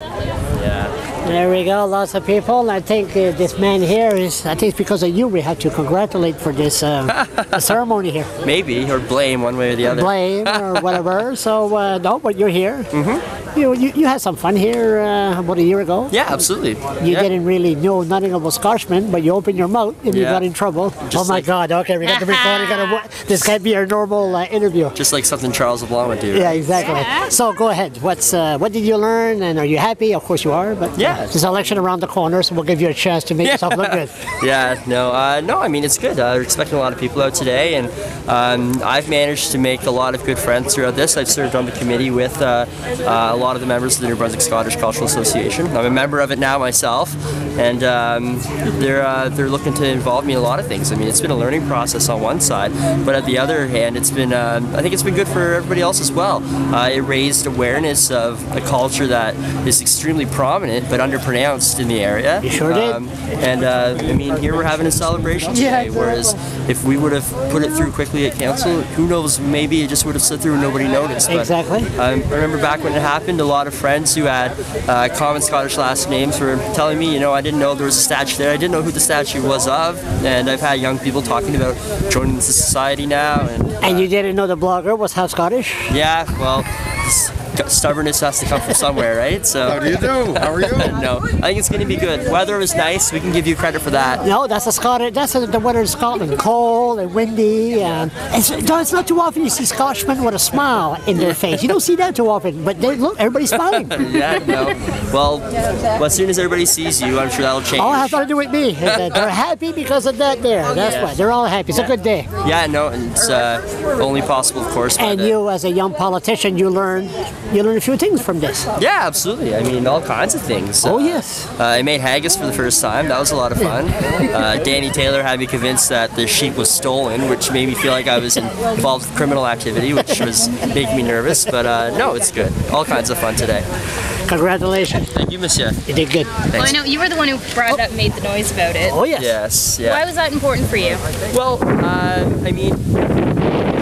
Yeah. There we go, lots of people. I think uh, this man here is, I think it's because of you we have to congratulate for this uh, ceremony here. Maybe, or blame one way or the other. Blame or whatever. So, uh, no, but you're here. Mm-hmm. You, you, you had some fun here uh, about a year ago. Yeah, absolutely. You yeah. didn't really know nothing about Scotchmen, but you opened your mouth and you got in trouble. oh my like- God! Okay, we got the recorder. Got to. This can't be our normal uh, interview. Just like something Charles LeBlanc would do. Yeah, exactly. So go ahead. What's uh, what did you learn, and are you happy? Of course you are. But Yeah. There's an election around the corner, so we'll give you a chance to make yourself look good. Yeah, no, uh, no. I mean, it's good. Uh, we're expecting a lot of people out today, and um, I've managed to make a lot of good friends throughout this. I've served on the committee with uh, uh, a lot of the members of the New Brunswick Scottish Cultural Association. I'm a member of it now myself, and um, they're uh, they're looking to involve me in a lot of things. I mean, it's been a learning process on one side, but at the other hand, it's been um, I think it's been good for everybody else as well. Uh, it raised awareness of a culture that is extremely prominent but underpronounced in the area. You sure did. Um, and uh, I mean, here we're having a celebration today. Yeah, whereas if we would have put it through quickly at council, who knows? Maybe it just would have slipped through and nobody noticed. But, Exactly. Um, I remember back when it happened, a lot of friends who had uh, common Scottish last names were telling me, you know, I didn't know there was a statue there. I didn't know who the statue was of, and I've had young people talking about joining the society now. And And you didn't know the blogger was half Scottish? yeah, well. S- Stubbornness has to come from somewhere, right? So How do you do? How are you? no, I think it's going to be good. Weather was nice. We can give you credit for that. No, that's a Scottish. That's a, the weather in Scotland. Cold and windy, and it's, it's not too often you see Scotchmen with a smile in their face. You don't see that too often. But they look, everybody's smiling. Yeah, no. Well, well, as soon as everybody sees you, I'm sure that'll change. All has nothing to do with me. They're happy because of that. There, that's Yeah. why they're all happy. It's a good day. Yeah, no, and it's uh, only possible, of course. And you, as a young politician, you learn you learn a few things from this. Yeah, absolutely. I mean, all kinds of things. Oh Uh, yes. Uh, I made haggis for the first time. That was a lot of fun. Uh, Danny Taylor had me convinced that the sheep was stolen, which made me feel like I was involved with criminal activity, which was making me nervous. But uh, no, it's good. All kinds of fun today. Congratulations. Thank you, Monsieur. You did good. Well, I know you were the one who brought it up, made the noise about it. Oh yes. Yes. Yeah. Why was that important for you? Well, uh, I mean,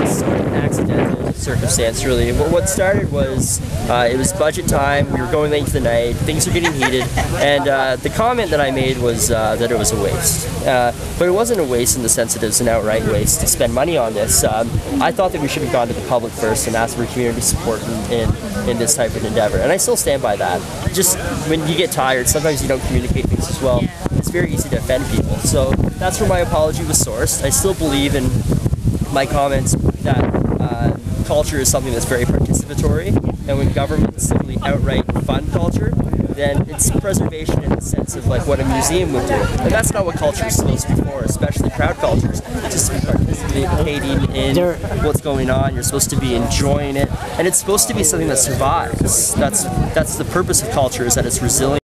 it's sort of an accidental circumstance, really. What what started was uh, it was budget time. We were going late into the night. Things were getting heated, and uh, the comment that I made was uh, that it was a waste. Uh, but it wasn't a waste in the sense that it was an outright waste to spend money on this. Um, I thought that we should have gone to the public first and asked for community support in, in in this type of endeavor, and I still stand by that. Just when you get tired, sometimes you don't communicate things as well. It's very easy to offend people. So that's where my apology was sourced. I still believe in my comments that uh, culture is something that's very participatory, and when governments simply outright fund culture, then it's preservation in the sense of like what a museum would do. And that's not what culture is supposed to be for, especially crowd cultures. It's just to be participating in what's going on. You're supposed to be enjoying it, and it's supposed to be something that survives. That's that's the purpose of culture is that it's resilient.